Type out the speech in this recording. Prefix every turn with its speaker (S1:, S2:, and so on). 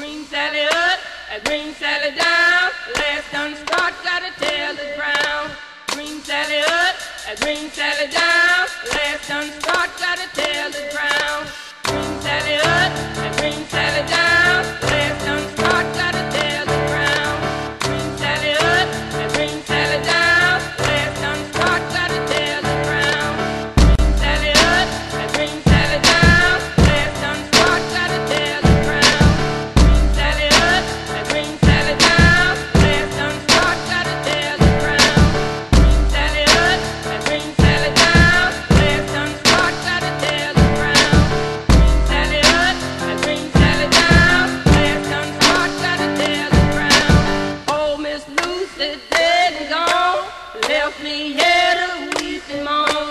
S1: Green Sally up, a green Sally down. Last done start, gotta tell the ground. Green Sally up, a green Sally down. Last done start, gotta tell Sister dead and gone, left me here to weep and moan.